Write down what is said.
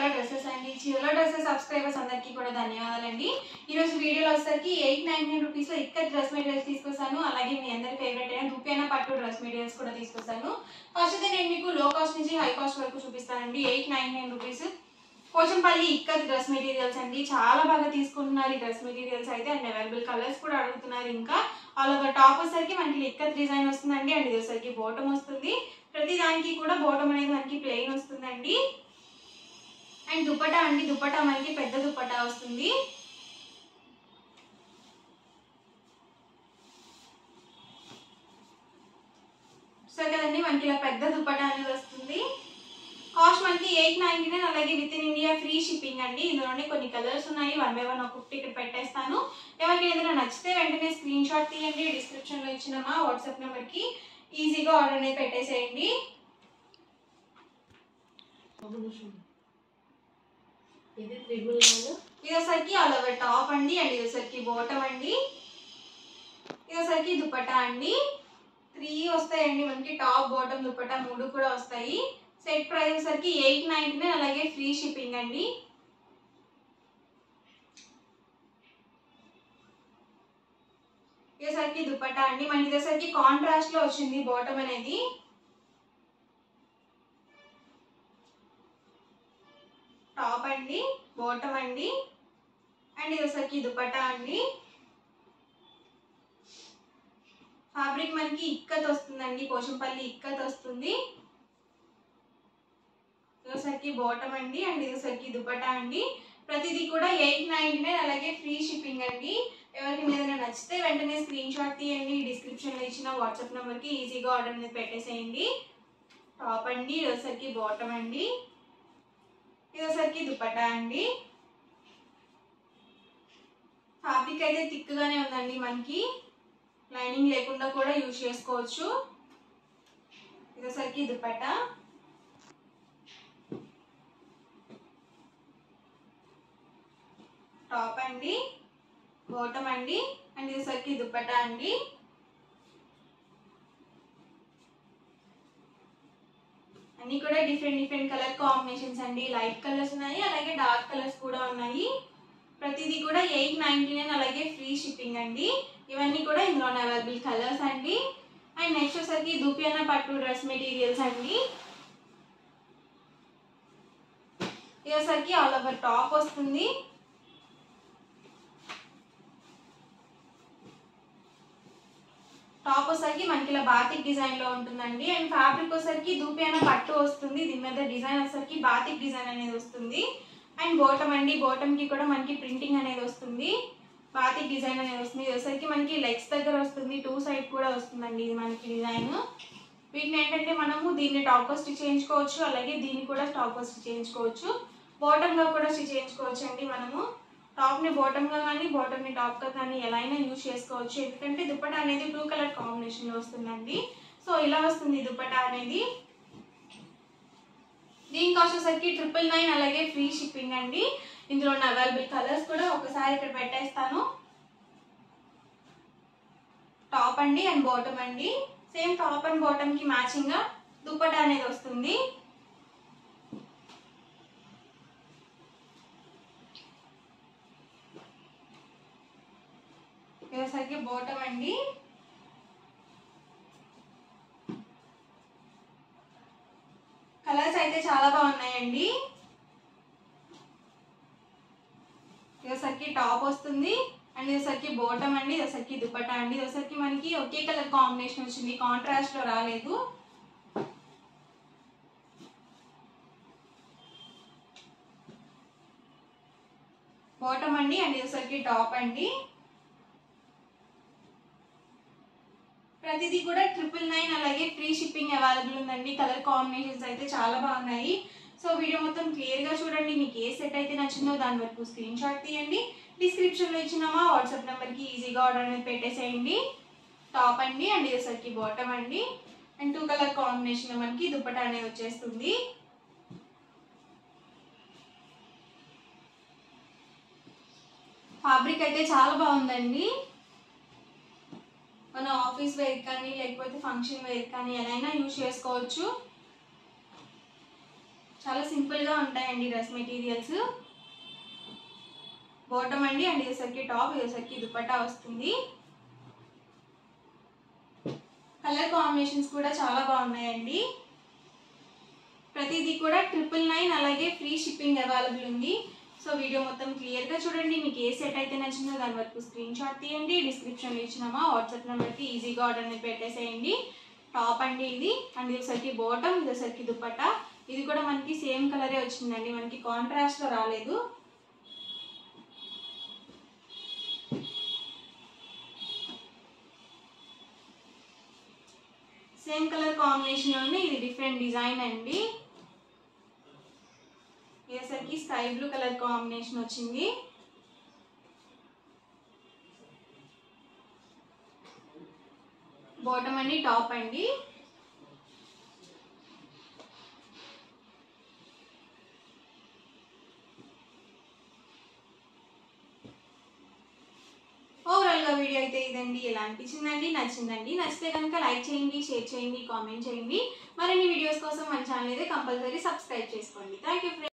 చీరల డ్రెస్సెస్ అండి. చీరల డ్రెస్సెస్ సబ్స్క్రైబర్స్ అందరికీ కూడా ధన్యవాదాలండి. ఈరోజు వీడియోలో వచ్చేసరికి ఎయిట్ నైన్ నైన్ రూపీస్లో ఇక్కడ డ్రెస్ మెటీరియల్స్ తీసుకొస్తాను. అలాగే మీ అందరి ఫేవరెట్ అయిన దుప్పైన పట్టు డ్రెస్ మెటీరియల్స్ కూడా తీసుకొస్తాను. ఫస్ట్ అయితే నేను మీకు లో కాస్ట్ నుంచి హై కాస్ట్ వరకు చూపిస్తానండి. Eight nine nine rupees Pochampally ikat dress materials అండి. చాలా బాగా తీసుకుంటున్నారు ఈ డ్రెస్ మెటీరియల్స్ అయితే. అండ్ అవైలబుల్ కలర్స్ కూడా అడుగుతున్నారు ఇంకా. ఆల్ ఓవర్ టాప్ వచ్చేసరికి మనకి ఇక్కత్ డిజైన్ వస్తుందండి. అండ్ ఇది వచ్చేసరికి బోటం వస్తుంది. ప్రతి దానికి కూడా బోటం అనేది మనకి ప్లెయిన్ వస్తుందండి. అండ్ దుపటా అండి దుపటా మనకి పెద్ద దుపటా వస్తుంది. సో కదండి మనకి ఇలా పెద్ద దుపటా అనేది వస్తుంది. కాస్ట్ మనకి ఎయిట్ నైన్టీ నైన్ అలాగే within India free shipping అండి. ఇందులోనే కొన్ని కలర్స్ ఉన్నాయి. వన్ బై వన్ ఒక్కొక్కటి ఇక్కడ పెట్టేస్తాను. ఎవరికి ఏదైనా నచ్చితే వెంటనే స్క్రీన్ షాట్ తీయండి. డిస్క్రిప్షన్లో ఇచ్చిన మా వాట్సాప్ నెంబర్కి ఈజీగా ఆర్డర్ అనేది పెట్టేసేయండి. ఇది త్రిబుల్ నైన్ ఇది వచ్చరికి ఆల్ ఓవర్ టాప్ అండి అండ్ ఇది వచ్చరికి బాటమ్ అండి. ఇది వచ్చరికి దుపట్టా అండి. త్రీ వస్తాయండి మనకి టాప్ బాటమ్ దుపట్టా మూడు కూడా వస్తాయి. సెట్ ప్రైస్ వచ్చరికి ఎయిట్ నైన్టీ అలాగే ఫ్రీ షిప్పింగ్ అండి. ఇదేసరికి దుపట్టా అండి. మనకి ఇదేసరికి కాంట్రాస్ట్లో వచ్చింది బాటమ్ అనేది. బోటం అండి. అండ్ ఇది వచ్చరికి దుపట్టా అండి. ఫ్యాబ్రిక్ మనకి ఇక్కత్ వస్తుందండి పోషంపల్లి ఇక్కత్ వస్తుంది. ఇది బోటం అండి అండ్ ఇది వచ్చరికి దుపట్టా అండి. ప్రతిదీ కూడా ఎయిట్ నైన్టీ నైన్ అలాగే ఫ్రీ షిప్పింగ్ అండి. ఎవరికి ఏదైనా నచ్చితే వెంటనే స్క్రీన్ షాట్ తీయండి డిస్క్రిప్షన్లో ఇచ్చిన వాట్సాప్ నెంబర్కి ఈజీగా ఆర్డర్ అనేది పెట్టేసేయండి. టాప్ అండి ఇది వచ్చరికి బాటమ్ అండి. ఇది వచ్చరికి దుపట్టా అండి. ఫ్యాబ్రిక్ అయితే థిక్గానే ఉందండి మనకి. లైనింగ్ లేకుండా కూడా యూజ్ చేసుకోవచ్చు. ఇది వచ్చరికి దుపట్టా. టాప్ అండి. బోటం అండి. అండ్ ఇది వచ్చరికి దుపట్టా అండి. అన్ని కూడా డిఫరెంట్ డిఫరెంట్ కలర్ కాంబినేషన్స్ అండి. లైట్ కలర్స్ ఉన్నాయి అలాగే డార్క్ కలర్స్ కూడా ఉన్నాయి. ప్రతిదీ కూడా ఎయిట్ నైన్టీ నైన్ అలాగే ఫ్రీ షిప్పింగ్ అండి. ఇవన్నీ కూడా ఇందులో అవైలబుల్ కలర్స్ అండి. అండ్ నెక్స్ట్ వచ్చేసరికి దుపియానా పట్టు డ్రెస్ మెటీరియల్స్ అండి. ఇవసరికి ఆల్ ఓవర్ టాప్ వస్తుంది. టాప్ వచ్చరికి మనకి ఇలా బాతిక్ డిజైన్లో ఉంటుందండి. అండ్ ఫ్యాబ్రిక్ వచ్చరికి దూపియాన పట్టు వస్తుంది. దీని మీద డిజైన్ వచ్చరికి బాతిక్ డిజైన్ అనేది వస్తుంది. అండ్ బోటం అండి బోటంకి కి కూడా మనకి ప్రింటింగ్ అనేది వస్తుంది. బాతిక్ డిజైన్ అనేది వస్తుంది. ఇది వచ్చరికి మనకి లెగ్స్ దగ్గర వస్తుంది. టూ సైడ్ కూడా వస్తుందండి ఇది మనకి డిజైన్ వీటిని ఏంటంటే మనము దీన్ని టాప్ స్టిచ్ చేయించుకోవచ్చు. అలాగే దీన్ని కూడా టాప్ స్టిచ్ చేయించుకోవచ్చు. బోటంలో కూడా స్టిచ్ చేయించుకోవచ్చు అండి మనము. టాప్ని బాటమ్గా కానీ బాటమ్ని టాప్గా కానీ ఎలా అయినా యూజ్ చేసుకోవచ్చు. ఎందుకంటే దుప్పట అనేది బ్లూ కలర్ కాంబినేషన్లో వస్తుందండి. సో ఇలా వస్తుంది దుప్పట అనేది. దీని కాస్ట్ వచ్చేసరికి ట్రిపుల్ నైన్ అలాగే ఫ్రీ షిప్పింగ్ అండి. ఇందులో ఉన్న అవైలబుల్ కలర్స్ కూడా ఒకసారి ఇక్కడ పెట్టేస్తాను. టాప్ అండి అండ్ బాటమ్ అండి. సేమ్ టాప్ అండ్ బాటమ్కి మ్యాచింగ్గా అనేది వస్తుంది ఇదేసరికి బాటమ్ అండి కలర్స్ అయితే చాలా బాగున్నాయండి. ఇదేసరికి టాప్ వస్తుంది. అండ్ ఇదేసరికి బోటం అండి ఇదేసరికి దుపట్టా అండి. ఇదేసరికి మనకి ఒకే కలర్ కాంబినేషన్ వచ్చింది. కాంట్రాస్ట్లో రాలేదు. బాటమ్ అండి అండ్ ఇదేసరికి టాప్ అండి. ప్రతిదీ కూడా ట్రిపుల్ నైన్ అలాగే ఫ్రీ షిప్పింగ్ అవైలబుల్ ఉందండి. కలర్ కాంబినేషన్స్ అయితే చాలా బాగున్నాయి. సో వీడియో మొత్తం క్లియర్గా చూడండి. మీకు ఏ సెట్ అయితే నచ్చిందో దాని వరకు స్క్రీన్ షాట్ తీయండి. డిస్క్రిప్షన్లో ఇచ్చినామా ఇచ్చిన మా వాట్సాప్ నెంబర్కి ఈజీగా ఆర్డర్ అనేది పెట్టేసేయండి. టాప్ అండి. అండ్ ఇదేసరికి బాటమ్ అండి. అండ్ టూ కలర్ కాంబినేషన్ మనకి దుప్పటా అనేది వచ్చేస్తుంది. ఫ్యాబ్రిక్ అయితే చాలా బాగుందండి. మన ఆఫీస్ వేర్ కానీ లేకపోతే ఫంక్షన్ వేర్ కానీ ఎలా యూజ్ చేసుకోవచ్చు. చాలా సింపుల్గా ఉంటాయండి డ్రెస్ మెటీరియల్స్ బాటమ్ అండి అండ్ ఇదేసరికి టాప్ ఇదేసరికి దుపట్టా వస్తుంది. కలర్ కాంబినేషన్స్ కూడా చాలా బాగున్నాయండి. ప్రతిదీ కూడా ట్రిపుల్ నైన్ అలాగే ఫ్రీ షిప్పింగ్ అవైలబుల్ ఉంది. సో వీడియో మొత్తం క్లియర్గా చూడండి. మీకు ఏ సెట్ అయితే నచ్చిందో దాని వరకు స్క్రీన్ షాట్ తీయండి. డిస్క్రిప్షన్లో ఇచ్చినామా వాట్సాప్ నెంబర్కి ఈజీగా ఆర్డర్ అనేది పెట్టేసేయండి. టాప్ అండి ఇది. అండ్ ఇది ఒకసారికి బాటమ్ ఇది ఒకసారికి ఇది కూడా మనకి సేమ్ కలరే వచ్చిందండి. మనకి కాంట్రాస్ట్లో రాలేదు. సేమ్ కలర్ కాంబినేషన్లోనే ఇది డిఫరెంట్ డిజైన్ అండి. అయ్యేసరికి స్కై బ్లూ కలర్ కాంబినేషన్ వచ్చింది. బాటమ్ అండి టాప్ అండి. ఓవరాల్గా వీడియో అయితే ఇదండి. ఎలా అనిపించిందండి? నచ్చిందండి? నచ్చితే కనుక లైక్ చేయండి షేర్ చేయండి కామెంట్ చేయండి. మరిన్ని వీడియోస్ కోసం మన ఛానల్ అయితే కంపల్సరీ సబ్స్క్రైబ్ చేసుకోండి. Thank you